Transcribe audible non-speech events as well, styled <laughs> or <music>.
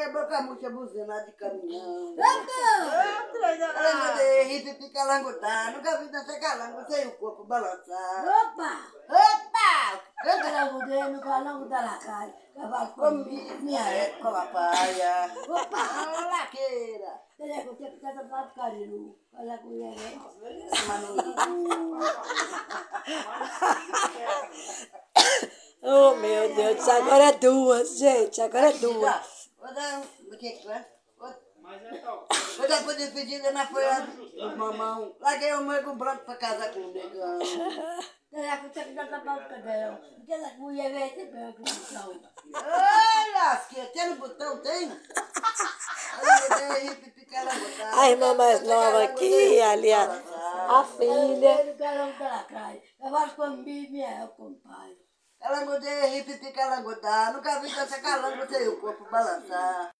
Quebrou com a música buzina de caminhão. Opa! Calango de hippie, calango tá. Nunca vi dançar calango sem o corpo balançar. Opa! Opa! Canta Calango de no calango da lacai. Cavalo comigo, minha minha é é. com a paia. Opa! Laqueira. Teleco tem que estar do cariru. Olha com ele. Oh, meu Deus, agora é duas, gente, agora é duas. Vou dar um. O que que é? Vou dar por despedida na folha do mamão. Larguei o mango branco pra casar com o negão. <laughs> Teleco tem que estar do cadeião. Aquela mulher vem de branco no chão. Olha, que tem no botão, tem? A irmã mais nova aqui, ali a, a filha. No calango da lacai. Cavalo comigo, minha é, compadre. Calango de hippie, calango tá. Nunca vi dançar calango sem o corpo balançar.